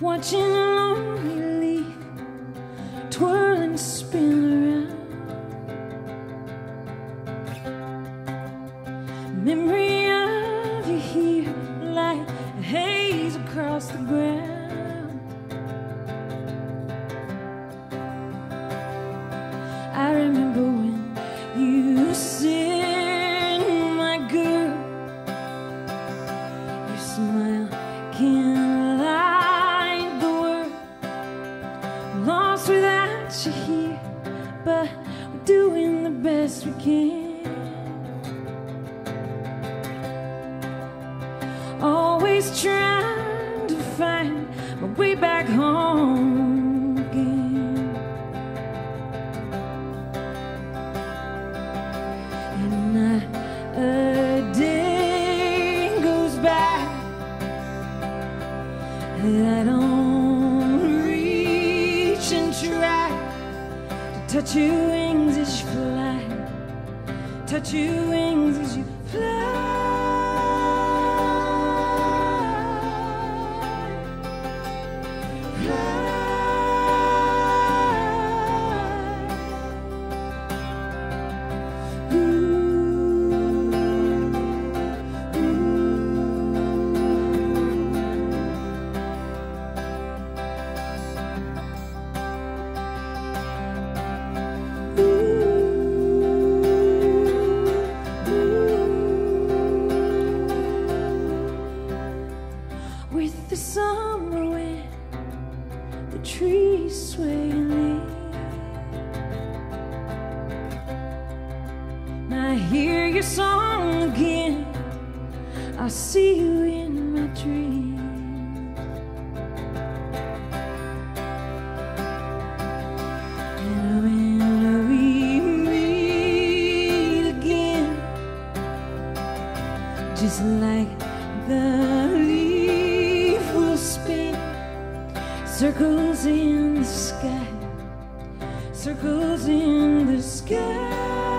watching a lonely leaf twirl and spin around. Memory of you here, like a haze across the ground. I remember when you said, my girl, your smile can but we're doing the best we can. Always trying to find my way back home again. And not a day goes by that I don't touch your wings as you fly, touch your wings as you With trees sway and I hear your song again. I see you in my dreams. And we meet again, just like the leaf circles in the sky. Circles in the sky